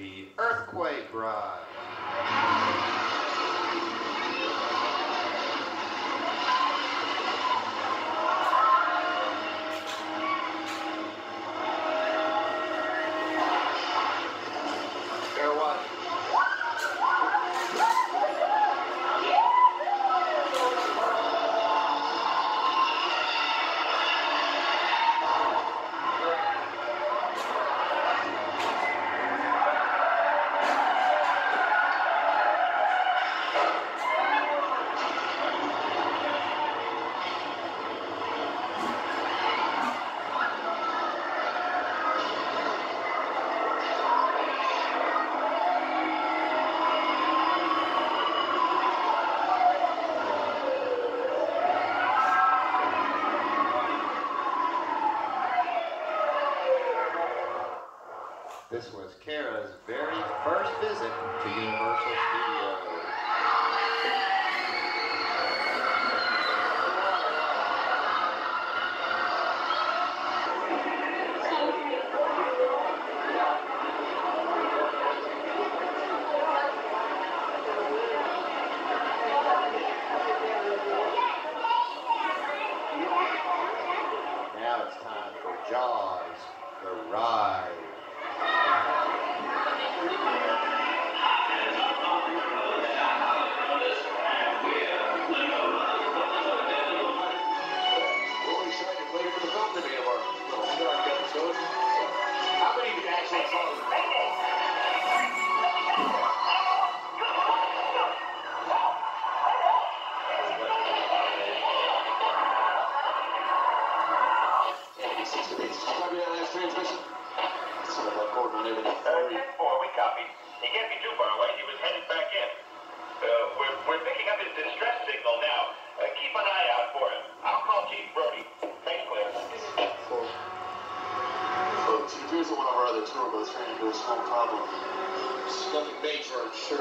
the earthquake bro.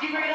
Keep your